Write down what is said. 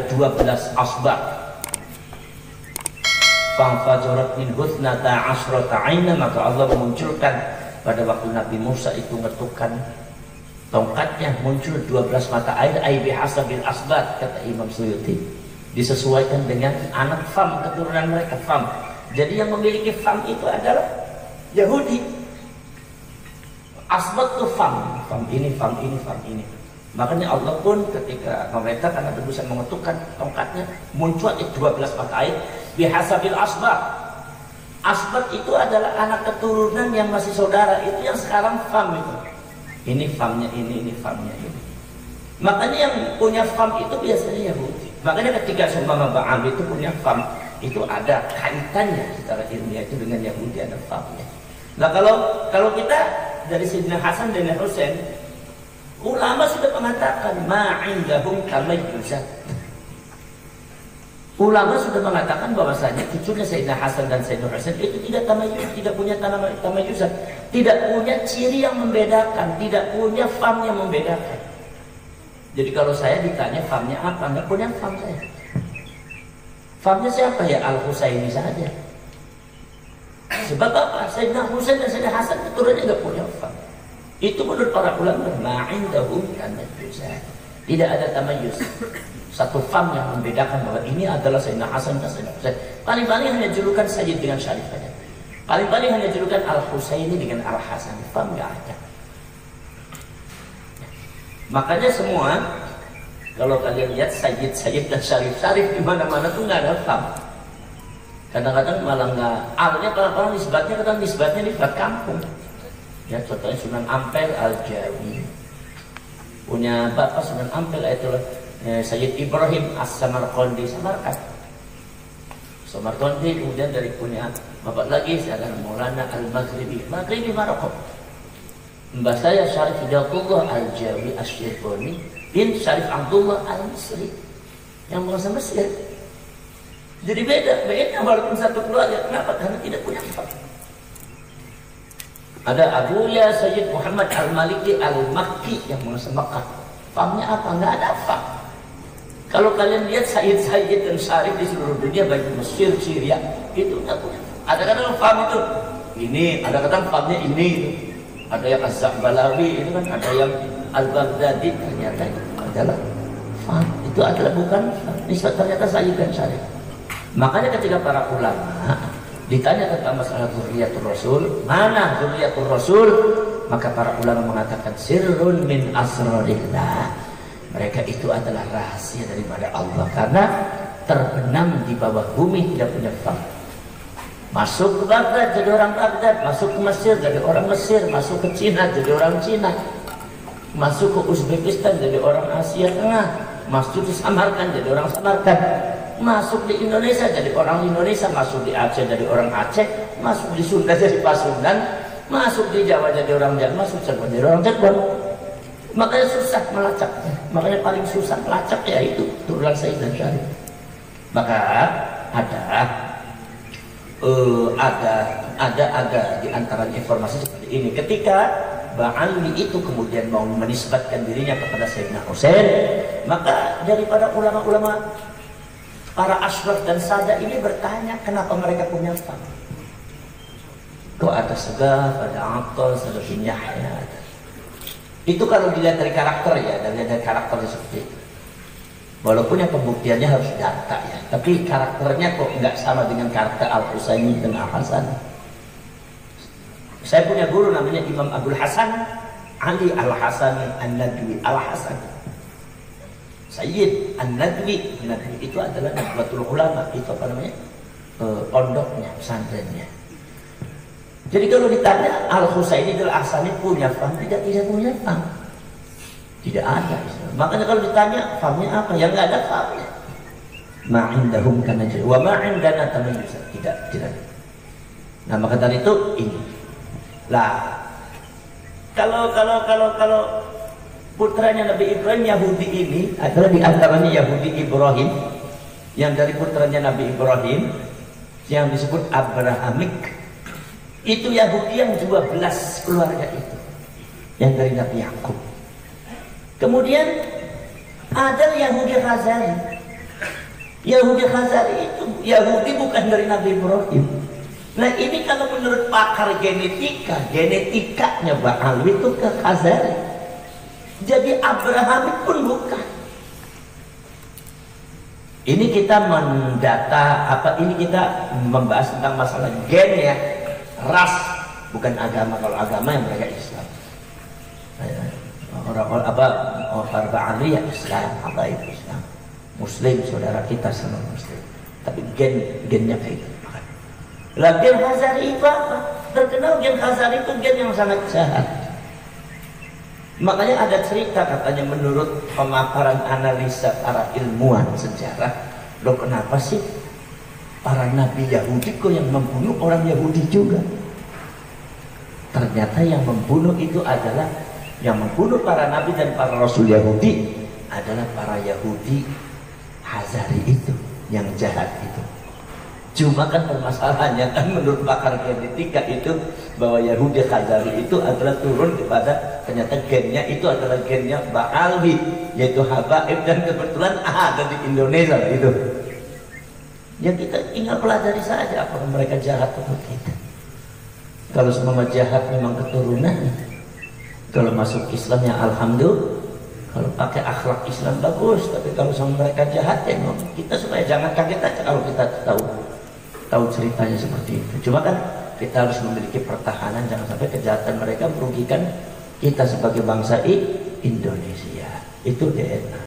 ada 12 asbab Fangfajarat min husnata asrata aina maka Allah memunculkan pada waktu Nabi Musa itu ngetukkan tongkatnya muncul 12 mata air aibi hasabil asbat kata Imam Suyuti disesuaikan dengan anak Fam keturunan mereka Fam. Jadi yang memiliki Fam itu adalah Yahudi. Asbat itu Fam. Fam ini Fam ini Fam ini makanya Allah pun ketika memerintahkan Nabi Musa mengetukkan tongkatnya muncul itu 12 mata air bihasabil asbat asbat itu adalah anak keturunan yang masih saudara itu yang sekarang Fam itu ini famnya ini, ini famnya ini. Makanya yang punya fam itu biasanya Yahudi. Makanya ketika seumpama Ba'am itu punya fam, itu ada kaitannya secara ilmiah itu dengan Yahudi ada famnya. Nah kalau kalau kita dari Sayyidina Hasan dan Husain, ulama sudah mengatakan ma'indahum tamayyuzat. Ulama sudah mengatakan bahwasanya cucunya Sayyidina Hasan dan Sayyidina Husain itu tidak tamayyuz, tidak punya tamayyuzat, tidak punya ciri yang membedakan, tidak punya fam yang membedakan. Jadi kalau saya ditanya famnya apa, nggak punya fam saya. Famnya siapa ya Al Husaini saja. Sebab apa? Sayyidina Husain dan Sayyidina Hasan keturunannya nggak punya fam. Itu menurut para ulama ma'indahum tamayyuzat. Tidak ada tamayyuz satu fam yang membedakan bahwa ini adalah Sayyidina Hasan dan Sayyidina Husain. Paling-paling hanya julukan Sayyid dengan Syarif saja. Paling-paling hanya julukan Al Husaini dengan Al Hasan. Fam nggak ada. Makanya semua kalau kalian lihat Sayyid, Sayyid dan Syarif, Syarif di mana-mana tuh nggak ada fam. Kadang-kadang malah nggak. Alnya kalau nisbatnya kadang nisbatnya nisbat kampung. Ya contohnya Sunan Ampel Al Jawi. Punya bapak Sunan Ampel itu eh, Sayyid Ibrahim As-Samarqandi Samarkand. Samarqandi kemudian dari punya bapak lagi sekarang Maulana Al-Maghribi. Maghribi Maroko. Mbak saya Syarif Hidayatullah Al-Jawi Asyirkoni bin Syarif Abdullah Al-Misri. Yang bangsa Mesir. Jadi beda beda. Walaupun satu keluarga kenapa? Karena tidak punya fak ada Abuya Sayyid Muhammad Al-Maliki Al-Makki yang bangsa Makkah famnya apa? nggak ada fak kalau kalian lihat Sayyid-Sayyid dan Syarif di seluruh dunia baik Mesir, Syria itu nggak punya. Ada kadang faham itu ini, ada kadang fahamnya ini. Ada yang Az-Balawi itu kan, ada yang Al-Baghdadi ternyata itu adalah faham. Itu adalah bukan nisbat ternyata Sayyid dan Syarif. Makanya ketika para ulama ditanya tentang masalah zuriyatul Rasul, mana zuriyatul Rasul? Maka para ulama mengatakan sirrun min asrarillah mereka itu adalah rahasia daripada Allah karena terbenam di bawah bumi tidak punya fam. Masuk ke Baghdad jadi orang Baghdad, masuk ke Mesir jadi orang Mesir, masuk ke Cina jadi orang Cina, masuk ke Uzbekistan jadi orang Asia Tengah, masuk di Samarkand jadi orang Samarkand, masuk di Indonesia jadi orang Indonesia, masuk di Aceh jadi orang Aceh, masuk di Sunda jadi Pasundan, masuk di Jawa jadi orang Jawa, masuk Cirebon jadi orang Cirebon. Makanya susah melacaknya. Makanya paling susah melacak ya itu turunan dan Syarif. Maka ada uh, ada ada ada di antara informasi seperti ini. Ketika Ba'ali itu kemudian mau menisbatkan dirinya kepada Sayyidina Husain, maka daripada ulama-ulama para ashraf dan sada ini bertanya kenapa mereka punya fam. Kok ada Segaf, ada Atas, ada Bin Yahya, itu kalau dilihat dari karakter ya, dari, dari karakternya seperti itu. Walaupun yang pembuktiannya harus data ya, tapi karakternya kok nggak sama dengan karakter Al Husaini dan Al Hasan. Saya punya guru namanya Imam Abdul Hasan Ali Al Hasan An Nadwi Al Hasan. Sayyid An Nadwi itu adalah Nadwatul Ulama itu apa namanya? E, pondoknya, pesantrennya. Jadi kalau ditanya Al Husaini dan Al Hasani punya faham tidak tidak punya faham. Tidak ada. Makanya kalau ditanya fahamnya apa? Yang nggak ada fahamnya. Ma'indahum kana wa ma'indana tamayyuz. Tidak, tidak. Nah, maka dari itu ini. Lah kalau kalau kalau kalau putranya Nabi Ibrahim Yahudi ini adalah di antaranya Yahudi Ibrahim yang dari putranya Nabi Ibrahim yang disebut Abrahamik itu Yahudi yang 12 keluarga itu. Yang dari Nabi Yakub. Kemudian ada Yahudi Razali. Yahudi Khazari itu Yahudi bukan dari Nabi Ibrahim. Nah ini kalau menurut pakar genetika, genetikanya Baal itu ke Khazari. Jadi Abraham pun bukan. Ini kita mendata apa ini kita membahas tentang masalah gen ya, ras bukan agama. Kalau agama yang mereka Islam. Orang-orang apa orang ya Islam, apa itu Islam. Muslim saudara kita sama Muslim. Tapi gen gennya kayak itu. Lah gen Hazari itu apa? Terkenal gen Hazari itu gen yang sangat jahat. Makanya ada cerita katanya menurut pemaparan analisa para ilmuwan sejarah, loh kenapa sih para nabi Yahudi kok yang membunuh orang Yahudi juga? Ternyata yang membunuh itu adalah yang membunuh para nabi dan para rasul Yahudi adalah para Yahudi Hazari itu yang jahat itu. Cuma kan permasalahannya kan menurut pakar genetika itu bahwa Yahudi Khazari itu adalah turun kepada ternyata gennya itu adalah gennya Ba'alwi yaitu Habaib dan kebetulan ada di Indonesia itu. Ya kita tinggal pelajari saja apa mereka jahat atau kita. Kalau semua jahat memang keturunan. Kalau masuk Islam ya Alhamdulillah. Kalau pakai akhlak Islam bagus, tapi kalau sama mereka jahat ya kita supaya jangan kaget aja kalau kita tahu tahu ceritanya seperti itu. Cuma kan kita harus memiliki pertahanan jangan sampai kejahatan mereka merugikan kita sebagai bangsa Indonesia. Itu DNA.